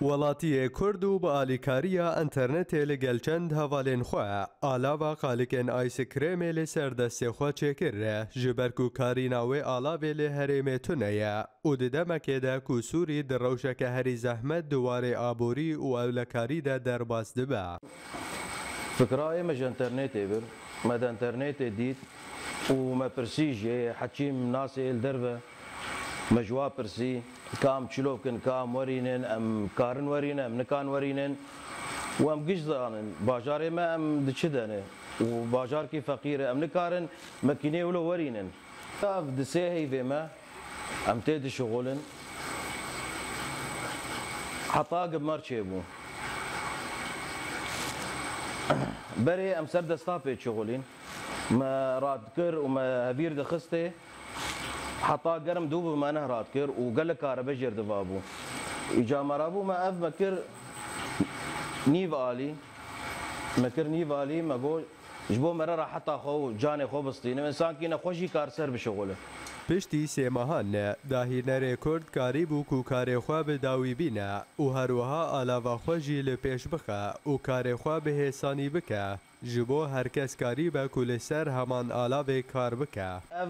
وڵاتیە کورد و بە ئالیکاریە ئەتەرنێتێ لەگەل چەند هەواڵێن خوا. ئالاوا قالکێن ئایسکرێمێ لێ سەردەستێخوا چێکردە ji ber ku karîna wê alavê lê herêmê tune ye û di demekê de ku Sûrî di rewşeke herî zehmet di warê aborî û ewlekarî de derbas dibe. فكراي مج انترنت مجوا برسي. كام تشلوكن كام ورينن ام كارن ورينن ام نكان ورينن وام قجزانن باجاري ما ام دشدنه وباجار كي فقير ام نكارن مكيني ولو ورينن تاف دسيهي فيما ام تيد شغلن. حطاق بمرشيبو بري ام سر دستا شغلين ما راد كر وما هبير دخسته حتا گرم دو به من هرات کر و گل کار به جرد وابو. ایجا مرابو ما اف مکر نیو آلی. مکر نیو آلی مگو جبو مرا راحتا خو جان خو بستینه انسان کی نخوشی کار سر بشغله پشتی سێمەهان داهینەرێ کورد کاری بوو و کارێخوا بەداوی بینە و هەروەها ئالاواخۆژی لە پێش بخە و کارێخوا بەهێسانی بکە ji bo herkes karî be ku li ser heman alavê kar bike. Ev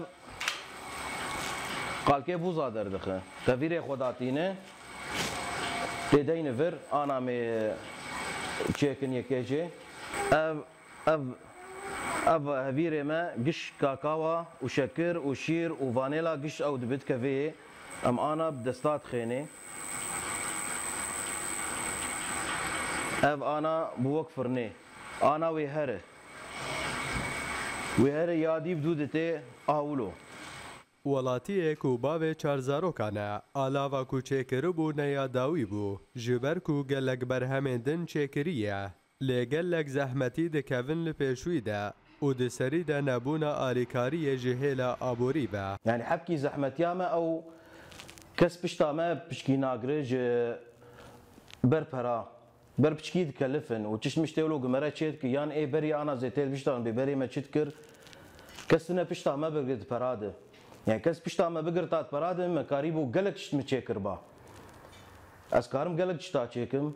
قال كيف وزا دردخه تفير خدا تينه لدينا فر أنا مي تشيكن يكيجي اب اب اب هبير ما قش كاكاوا وشكر وشير وفانيلا قش أو دبت كافي ام أنا بدستات خيني اب أنا بوك فرني أنا ويهره ويهره يادي بدودتي اولو آه ولاتیه کو باوی چارزارو کانه آلاوا کو چیکرو بو نیا داوی بو جبر کو گلگ برهمین دن چیکریه لی زحمتی ده کون لپیشوی ده و ده سری ده نبون آلیکاری جهیل آبوری با یعنی حبکی زحمتیام أو کس پشتا ما پشکی ناگره جه بر پرا بر پشکی ده کلفن و چشم مشتیولو گمره چید که یعنی ای بری آنا زیتیل پشتا بی بری ما کر کس نه پشتا ما برگرد یعنی کەس پیشتا me bigirtat peradin me karî bû gelek tişt min çêkirba. Ez karim gelek tişta çêkim,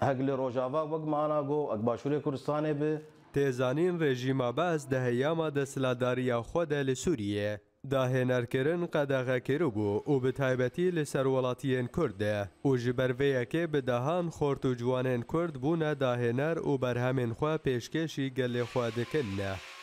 heg li rojava wek mana got ek başûrê Kurdistanê bi, Têzanîn rejîma baz di heyama desiladariya xwe de li Sûriyê. Dahênerkirin qedexekirî bû û bi taybetî li serwelatiyên Kurd de û ji ber vê yekê bi dehan xort û ciwanên Kurd bûne dahêner û berhemên xwe pêşkêşî gelê xwe dikine.